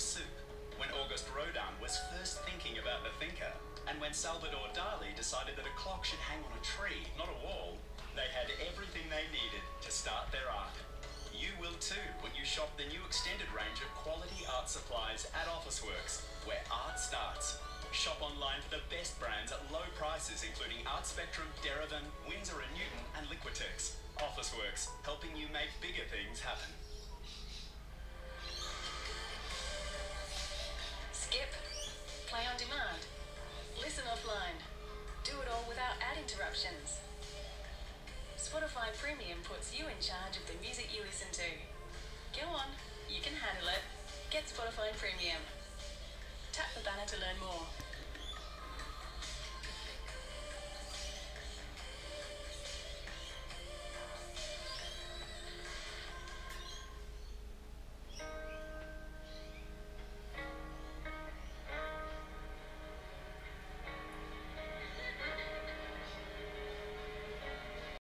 of soup. When Auguste Rodin was first thinking about the thinker, and when Salvador Dali decided that a clock should hang on a tree, not a wall, they had everything they needed to start their art. You will too when you shop the new extended range of quality art supplies at Officeworks, where art starts. Shop online for the best brands at low prices, including Art Spectrum, Derivan, Winsor Newton, and Liquitex. Officeworks, helping you make bigger things on demand. Listen offline. Do it all without ad interruptions. Spotify Premium puts you in charge of the music you listen to. Go on, you can handle it. Get Spotify Premium. Tap the banner to learn more.